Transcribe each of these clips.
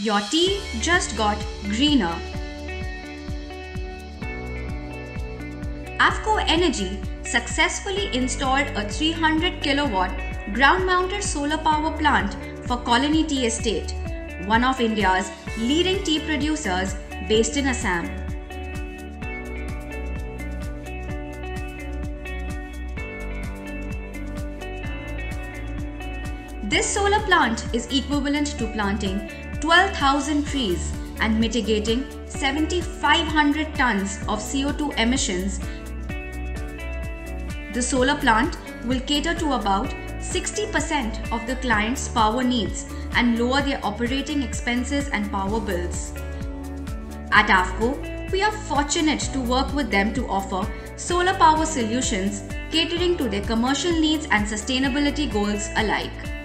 Your tea just got greener. AVCO Energy successfully installed a 300 kilowatt ground mounted solar power plant for Kolony Tea Estate, one of India's leading tea producers based in Assam. This solar plant is equivalent to planting 12,000 trees and mitigating 7,500 tons of CO2 emissions. The solar plant will cater to about 60% of the client's power needs and lower their operating expenses and power bills. At AVCO, we are fortunate to work with them to offer solar power solutions catering to their commercial needs and sustainability goals alike.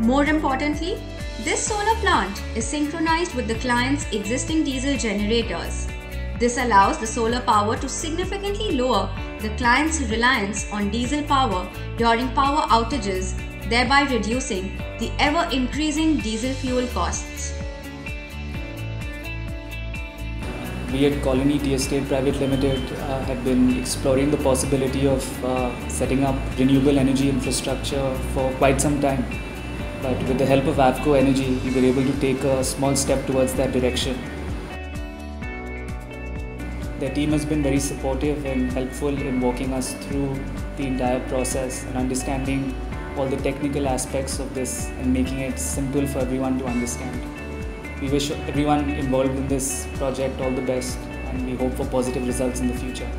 More importantly, this solar plant is synchronized with the client's existing diesel generators. This allows the solar power to significantly lower the client's reliance on diesel power during power outages, thereby reducing the ever increasing diesel fuel costs. We at Kolony Tea Estate Private Limited uh, have been exploring the possibility of uh, setting up renewable energy infrastructure for quite some time. But with the help of AVCO Energy, we were able to take a small step towards that direction. Their team has been very supportive and helpful in walking us through the entire process and understanding all the technical aspects of this and making it simple for everyone to understand. We wish everyone involved in this project all the best and we hope for positive results in the future.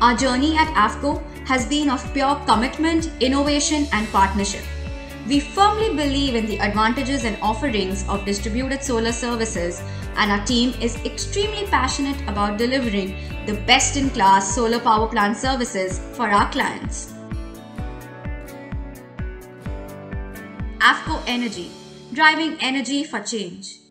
Our journey at AVCO has been of pure commitment, innovation, and partnership. We firmly believe in the advantages and offerings of distributed solar services, and our team is extremely passionate about delivering the best in class solar power plant services for our clients. AVCO Energy, driving energy for change.